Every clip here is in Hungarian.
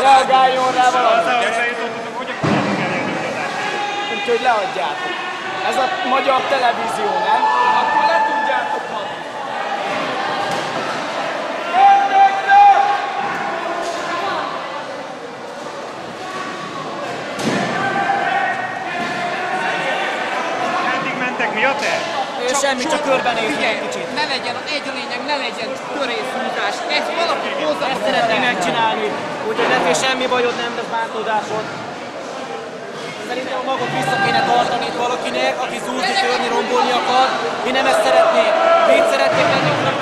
Reagáljon rá valami. Azzal, hogy bejutottatok, hogy akarjátok elérni a adást? Úgyhogy leadjátok. Ez a magyar televízió, nem? Akkor le tudjátok adni. Eddig mentek, mi a Ő semmi, csak körbenézni egy kicsit. Ne legyen, egy a lényeg, ne legyen törészhúzás. Ezt valaki hozza. Ezt szeretné megcsinálni, úgyhogy neki semmi bajod nem lesz bántódásod. Szerintem a magot vissza kéne tartani itt valakinek, aki zúzni, törni, rombolni akar. Mi nem ezt szeretnénk. Mi szeretnénk lenni, hogy a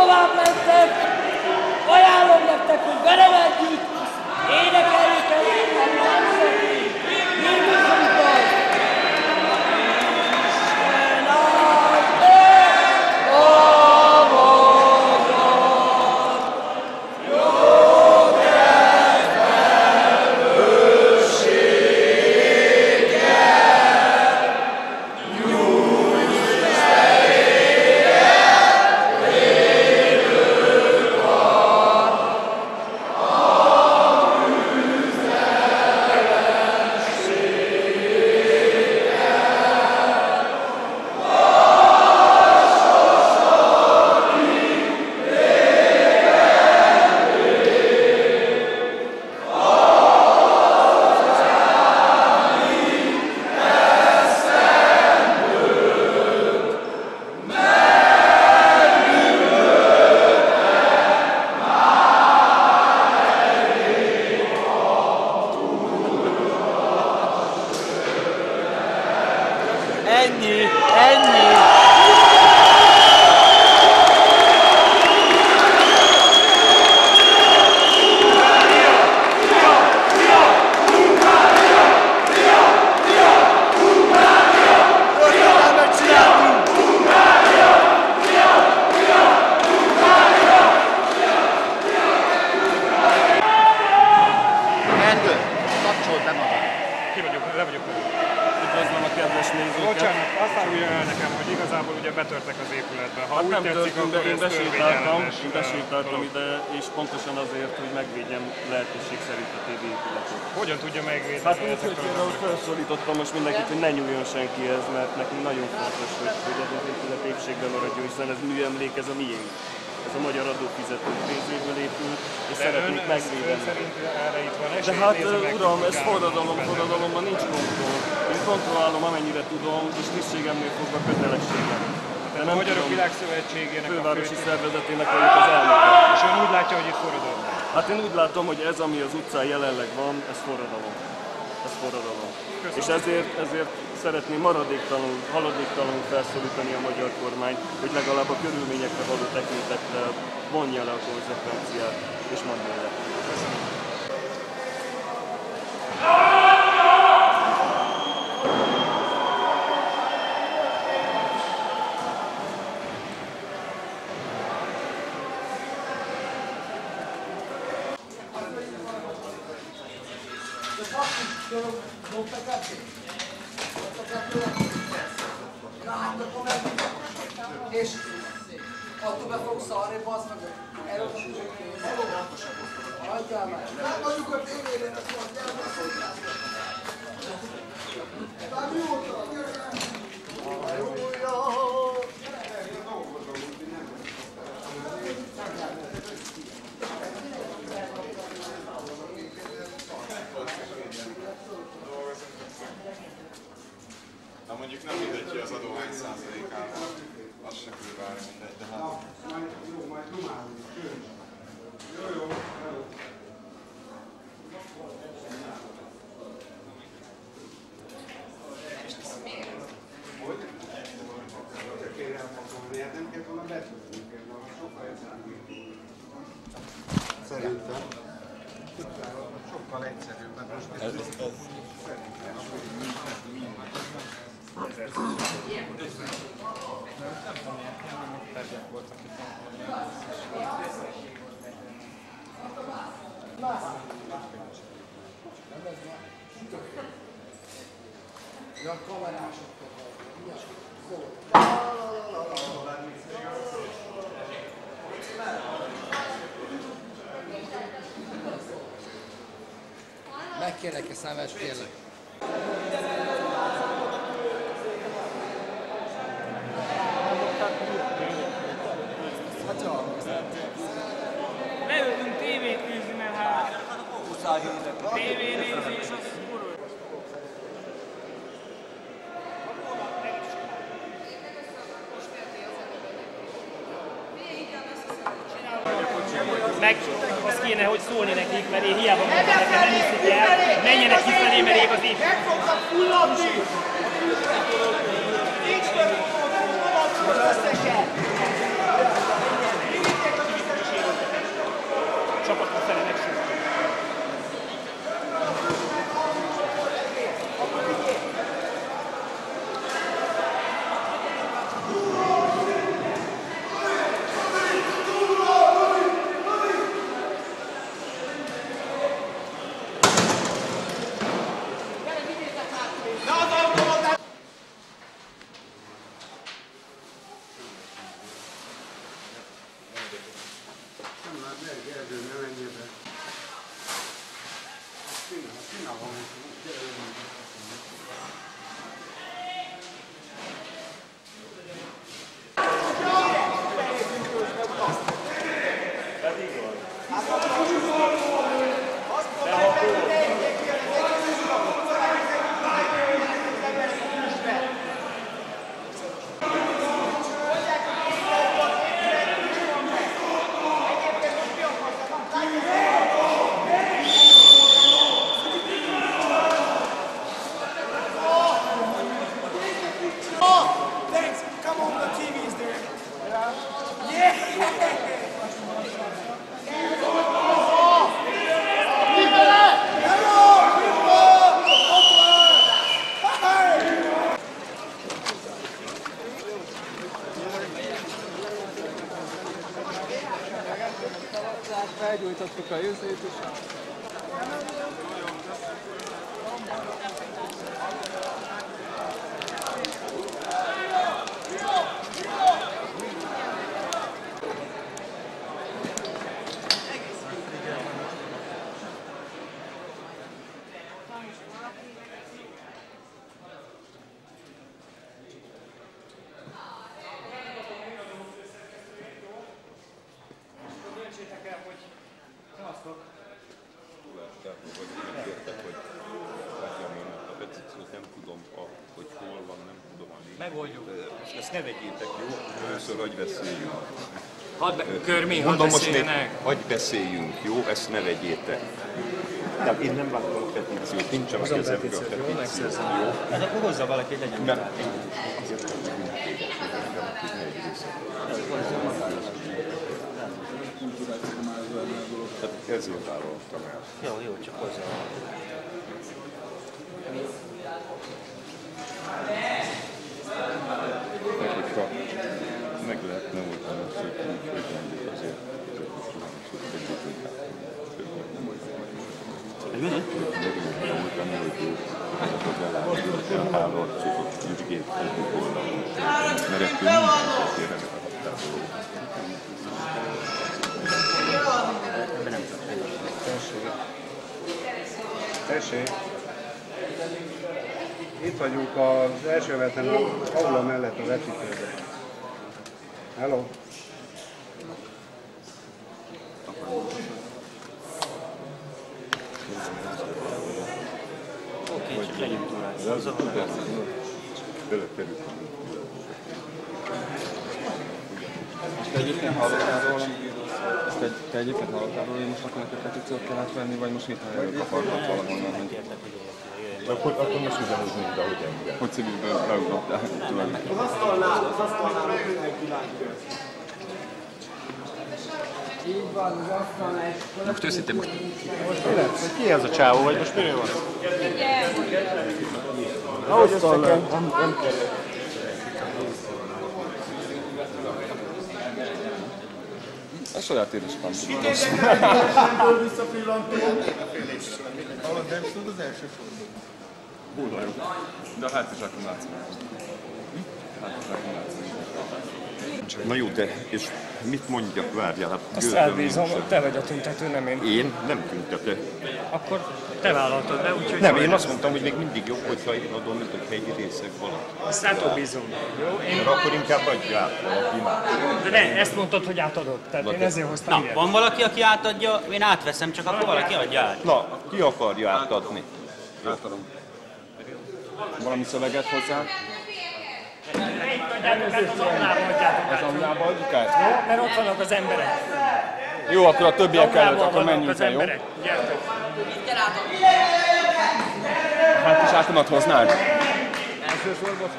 tovább mentek, ajánlom nektek, hogy velem együtt énekeljük azért, hogy megvédjem lehetőség szerint a TV épületet. Hogyan tudja megvédeni Hát úgy, hogy a például felszólítottam most mindenkit, hogy ne nyúljon senkihez, mert nekünk nagyon fontos, hogy, hogy ez az épület épségben maradjon, hiszen ez műemlék, ez a miénk. Ez a magyar adófizetők pénzéből épült, és De szeretnék ön, megvédeni. szerint erre itt van De hát uram, ez forradalom, forradalomban nincs kontroll. Én kontrollálom amennyire tudom, és tisztségemnél fogva kötelességem. De A nem Magyarok tudom, Világszövetségének a fővárosi fő... szervezetének vagyok az elnöke. És ön úgy látja, hogy itt forradalom. Hát én úgy látom, hogy ez, ami az utcán jelenleg van, ez forradalom. Ez forradalom. És ezért, ezért szeretném maradéktalanul, haladéktalanul felszólítani a magyar kormány, hogy legalább a körülményekre való tekintettel vonja le a konzekvenciát, és mondja le. És attól be fogsz szarni, bazd meg. Erről Hagyjál már. Nem vagyunk a tévére, ezt mondjál meg. Már mióta? Na mondjuk nem mindegy, hogy az adó hány százalékával, az se körülbelül de hát... Jó, majd dumálunk. Jó, jó, jó. Hogy? Hogy kéne elpakolni? Hát nem kell volna betudni például, sokkal egyszerűbb. Szerintem. Sokkal egyszerűbb, mert most ez, ez, ez. Ja, kamerásokkal. Ja, jó. Megkérlek a szemet, kérlek. Leültünk tévét nézni, mert hát tévénézés az kurva. Meg az kéne, hogy szólni nekik, mert én hiába mondom nekem, nem hiszik el, menjenek kifelé, mert ég az itt. Meg fognak fulladni! Nincs meg az összesen! Felgyújtottuk a őszét is. Megoldjuk. Ezt ne vegyétek, jó? Először hagyj beszéljünk. Hadd be, Körmi, hadd Mondom most még, beszéljenek. hagyj beszéljünk, jó? Ezt ne vegyétek. Nem, én nem látom a petíciót, nincsen a kezembe a petíció, jó? Hát akkor hozza valaki, hogy legyen Nem. utána. Tehát ezért vállaltam el. Jó, jó, csak hozzá. Meg, hogyha meg lehetne oldani azt, hogy mondjuk azért együtt inkább. Meg lehetne oldani, hogy ezek az ellenőrzők, elharcosok, ügygép, egyik oldalon. Mert ettől azért ennek a határoló. Tessék! Itt vagyunk az első a aula mellett a vetítőben. Hello! Oké, csak legyünk túl. Hozzá Belekerül. Te egyébként hallottál róla, te, te egyébként hallottál róla, hogy most akkor neked petíciót kell átvenni, vagy most mit kaparnak valahonnan, hogy... Akkor, akkor most ugyanúgy, mint ahogy engem. Hogy civilből beugrottál tulajdonképpen. Az asztalnál, az asztalnál mindenki látja. Most őszintén most... Most mi lesz? Ki ez a csávó, vagy most miről van? Ahogy össze kell, nem, nem kell. A saját édesapám tudom. Semből visszapillantó. Hallod, nem tudod az első Kurva jó. De a hátizsákon látszik. Hátizsákon látszik. Na jó, de és mit mondjak, várjál, hát Azt elbízom, te vagy a tüntető, nem én. Én nem tüntetek. Akkor te vállaltad be, úgyhogy... Nem, én azt mondtam, hogy még mindig jobb, hogyha én adom, mint hogy hegyi részek valaki. Azt ától bízom. Jó, én... Mert akkor inkább adja át valakinek. De ne, ezt mondtad, hogy átadod. Tehát én ezért hoztam Na, ilyet. van valaki, aki átadja, én átveszem, csak akkor valaki adja át. Na, ki akarja átadni? Átadom. Valami szöveget hozzá? Az omlába adjuk át? Jó, mert ott vannak az emberek. Jó, akkor a többiek előtt, akkor menjünk el, jó? Hát is átomat hoznád? Elsősorban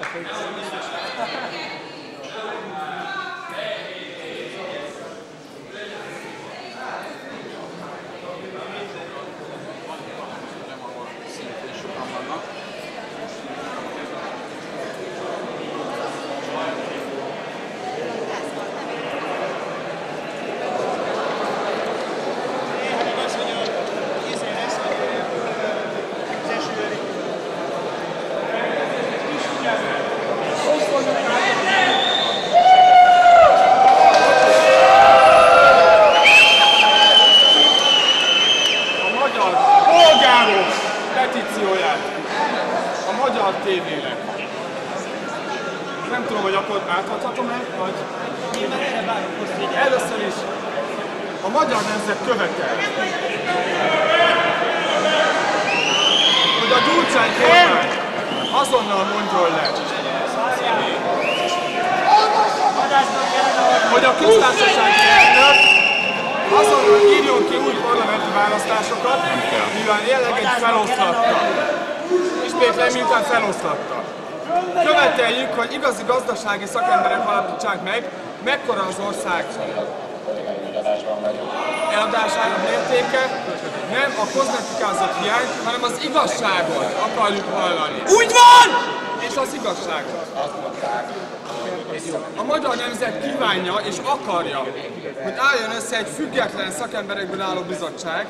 A magyar polgárok petícióját a magyar tévének. Nem tudom, hogy akkor átadhatom-e, vagy... Először is a magyar nemzet követel, hogy a Gyurcsány kormány azonnal mondjon le, hogy a köztársaság elnök azonnal írjon ki új parlamenti választásokat, mivel jelenleg egy feloszlatta. Ismétlem, miután feloszlatta. Követeljük, hogy igazi gazdasági szakemberek alapítsák meg, mekkora az ország eladásának mértéke, nem a kozmetikázott hiány, hanem az igazságot akarjuk hallani. Úgy van! És az igazságot. A magyar nemzet kívánja és akarja, hogy álljon össze egy független szakemberekből álló bizottság,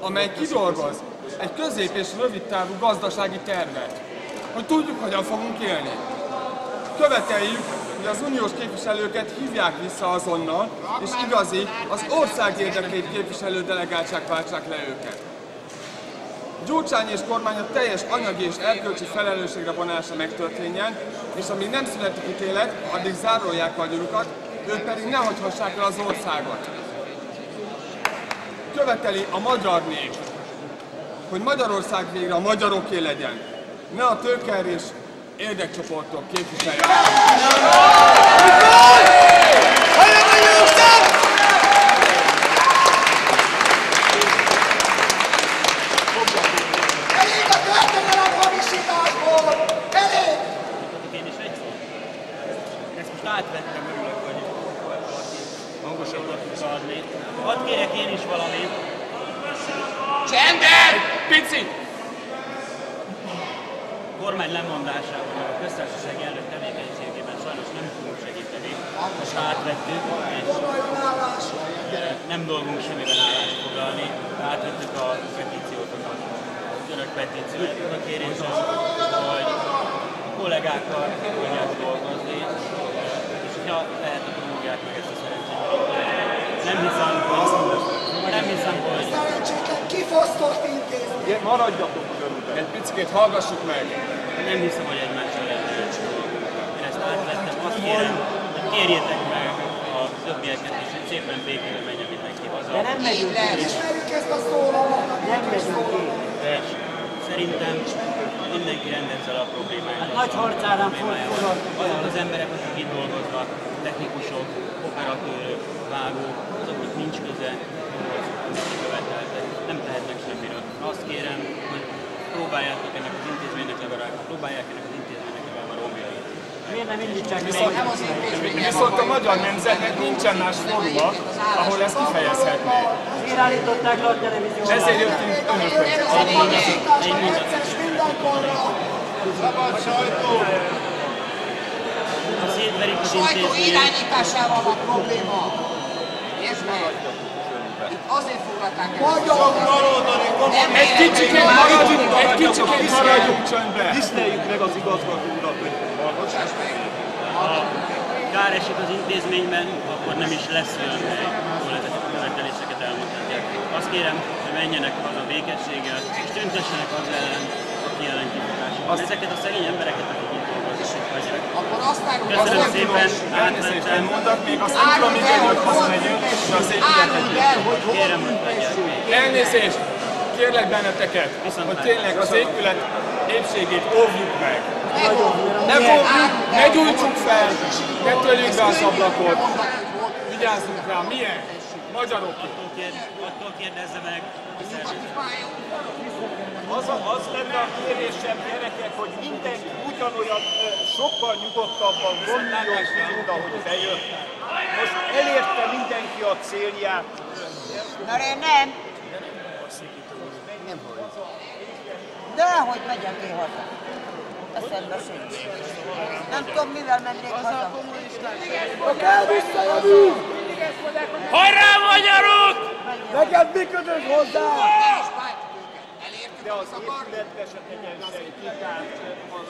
amely kidolgoz egy közép és rövid távú gazdasági tervet, hogy tudjuk, hogyan fogunk élni. Követeljük, hogy az uniós képviselőket hívják vissza azonnal, és igazi, az ország érdekeit képviselő delegáltság váltsák le őket. Gyurcsány és kormánya teljes anyagi és erkölcsi felelősségre vonása megtörténjen, és amíg nem születik ítélet, addig zárolják vagyonukat, ők pedig ne hagyhassák el az országot. Követeli a magyar nép, hogy Magyarország végre a magyaroké legyen. Ne a érdekcsoportok egy szót. Ezt most átvettem, örülök, hogy hangosabbat tudsz adni. Hadd kérek én is valamit. Csendben! Picit! Kormány lemondásával a köztársaság elnök tevékenységében sajnos nem tudunk segíteni. Most átvettük, és nem dolgunk semmiben állást foglalni. Átvettük a petíciót, az önök petíciót. A kérés az, hogy a kollégákkal tudják dolgozni, és ha lehet, akkor meg ezt a szerencsét. Nem hiszem, hogy nem hiszem, hogy Szerencsétlen kifosztott intézmény! Maradjatok körülbelül. Egy picit hallgassuk meg. Nem hiszem, hogy egymással lehet Én ezt átvettem. Azt kérem, hogy kérjétek meg a többieket is, hogy szépen békére menjen mindenki haza. De nem megyünk Nem ismerjük ezt a szólamot! Nem megyünk ki. De szerintem mindenki rendezze le a problémáját. Hát nagy harcárán fordulnak. Azok az emberek, akik itt dolgoznak, technikusok, operatőrök, vágók, nincs köze ahhoz, amit követeltek. Nem tehetnek semmiről. Azt kérem, hogy próbáljátok ennek az intézménynek legalább, próbálják ennek az intézménynek legalább a romjait. Miért nem indítsák Viszont, viszont a magyar nemzetnek nincsen más forma, ahol ezt kifejezhetné. Miért állították le a televíziót? Ezért jöttünk önökhöz. Egy mondat. Szabad sajtó! Az Sajtó irányításával van probléma! Meg! Itt azért foglalták el. Sok baloldali Nem Egy kicsikét maradjunk, egy kicsikét maradjunk csöndbe. Tiszteljük meg az igazgató urat, hogy Bocsáss meg! ha kár esik az intézményben, akkor nem is lesz olyan hely, ahol ezeket a követeléseket elmondhatják. Azt kérem, hogy menjenek haza békességgel, és tüntessenek az ellen, aki ellen kifogásokat. Ezeket a szegény embereket, akik itt dolgoznak, hagyják. Akkor azt árulj Köszönöm szépen, egy mondat még, azt nem tudom, el, hogy hazamegyünk, de az épületet Árulj el, hogy hol Kérem, hogy. Elnézést! Kérlek benneteket, Viszont hogy tényleg az épület épségét óvjuk meg. Ne Ne óvjuk, ne gyújtsuk fel, ne törjük be az ablakot. Vigyázzunk rá, milyen? Magyarok. Attól, kérd, attól kérdezze meg, a. Az, a, az lenne a kérésem gyerekek, hogy mindenki ugyanolyan sokkal nyugodtabban gondoljon mint ahogy bejött. Most elérte mindenki a célját. Na én nem. Nem Dehogy megyek én haza. Eszembe sincs. Nem tudom, mivel mennék haza. Ha kell visszajövünk! Hajrá magyarok! Neked mi kötött hozzá? De az épületbe se tegyen senki, tehát az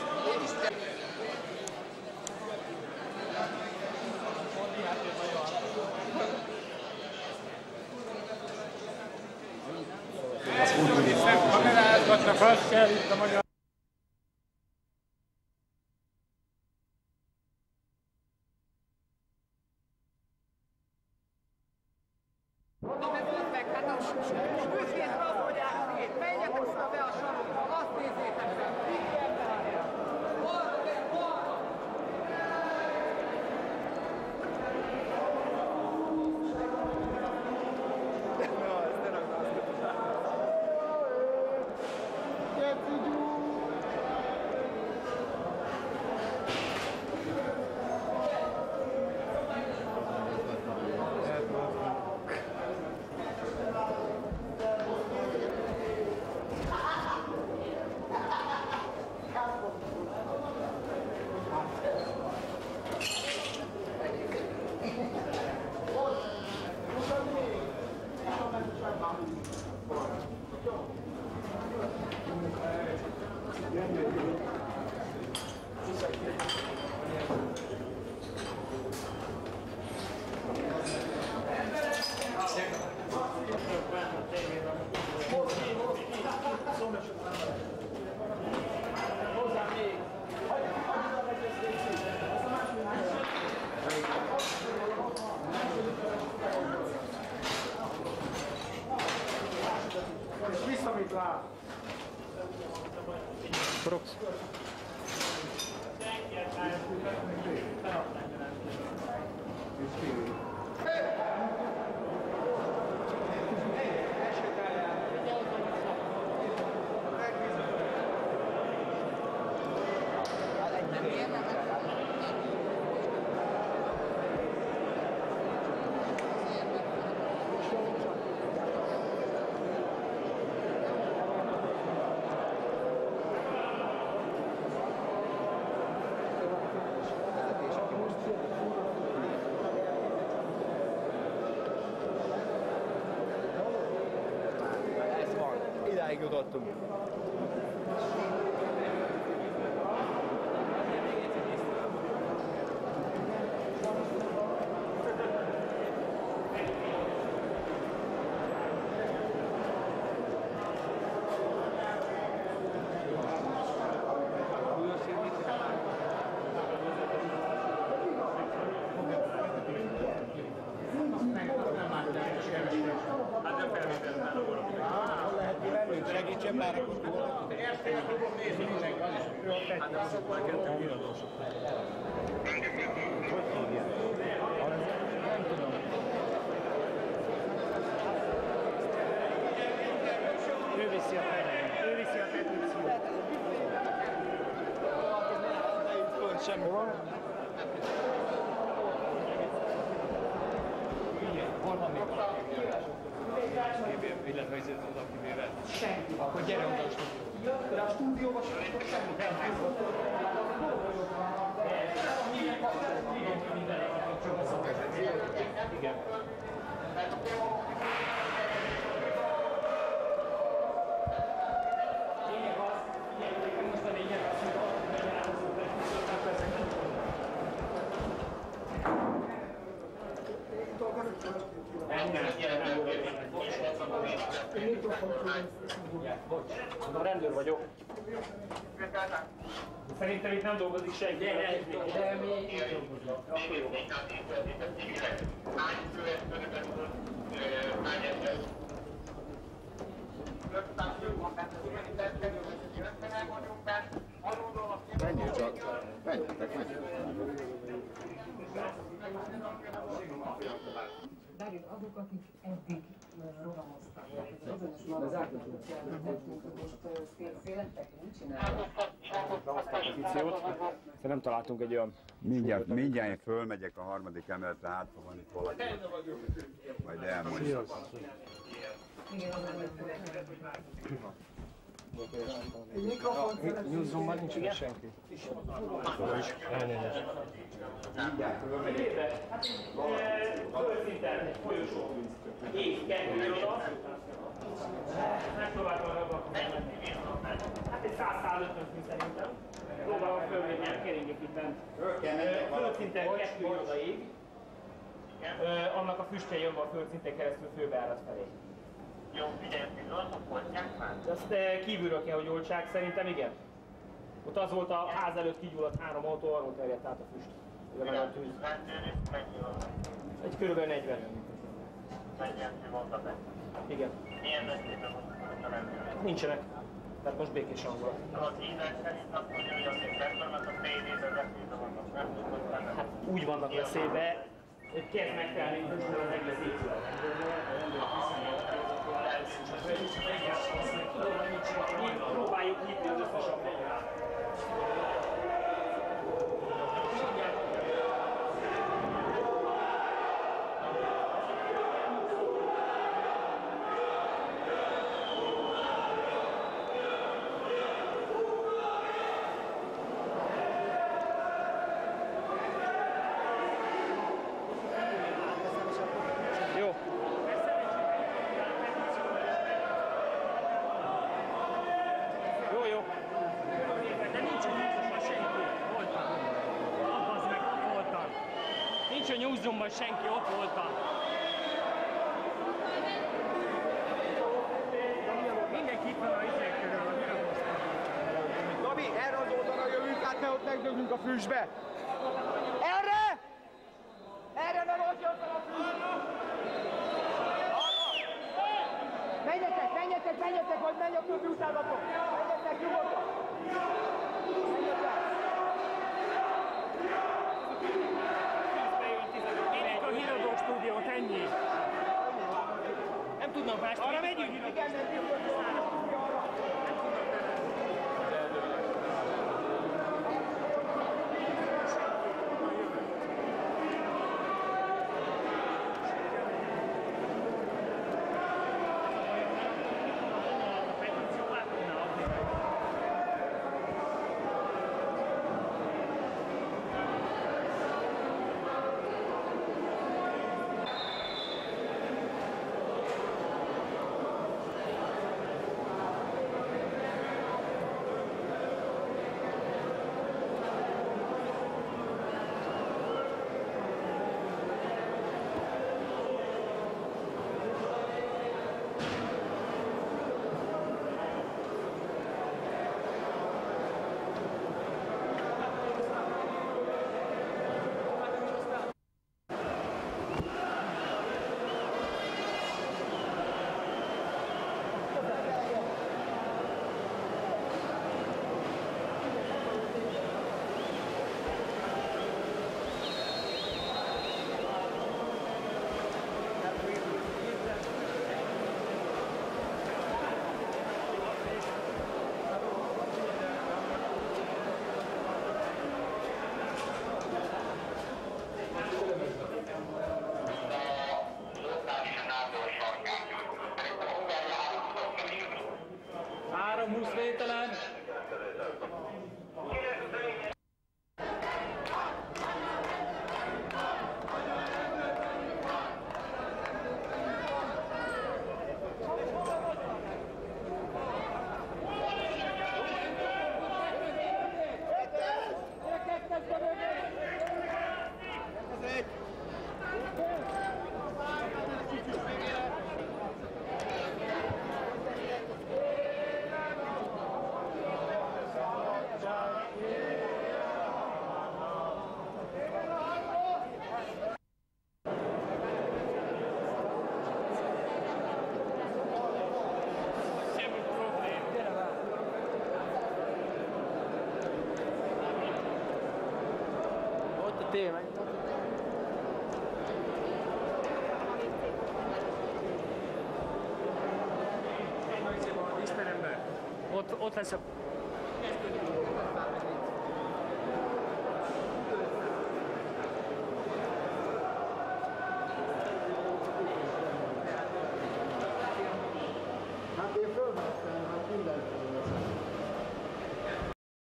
Kamerázgatnak, azt kell itt a magyar... Yeah. Vissza, mit lát. jutottunk. Segítsen már akkor Ő viszi a petíciót. Ő viszi a petíciót. Semmi van. Hol van még illetve ez az, aki mivel? Senki. Akkor gyere oda a stúdióba. De a stúdióba semmi nem Igen. A rendőr vagyok. Szerintem itt nem dolgozik senki. De, de mi itt dolgozunk. Akkor jó. Menjél csak, menjetek, menjetek. Dávid, azok, akik eddig rohamoztak, tehát bizonyos maradatokat nekünk, most szé- szélettek, mit csinálnak? Petíciót. Szerintem nem találtunk egy olyan Mindjárt, mindjárt én fölmegyek a harmadik emeletre, hát van itt valaki. Majd elmondja. Newsroomban nincs ilyen senki. Elnézést. Földszinten folyosó. Ég, kettő oda. Megpróbáltam arra Hát egy 100-150 fű szerintem. Próbálom fölvenni, nem keringek itt bent. Földszinten kettő Annak a füstje jön be a földszinten keresztül főbeárat felé. Jó, figyelj, azok voltják már? Azt eh, kívülről kell, hogy oltsák, szerintem igen. Ott az volt a ház előtt kigyulladt három autó, arról terjedt át a füst. Ugye meg a tűz. Egy körülbelül 40. 40 mondta be? Igen. Milyen veszélyben van a rendőr? Nincsenek. Tehát most békés hangulat. Az ízek szerint azt mondja, hogy azért beszélnek a tévében veszélyben vannak, nem tudnak benne. Hát úgy vannak veszélybe, hogy kezd megtelni az egész épület. Próbáljuk nyitni az összes ablakot. Jó. Jó, jó. De nincs a nyúzomban senki. Voltam. Abbazd meg, ott voltam. Nincs a nyúzomban senki, ott voltam. Mindenki itt van a izék körül, a. Gabi, erre az oldalra jövünk át, mert ott megdöglünk a füstbe. Ott, ott lesz a...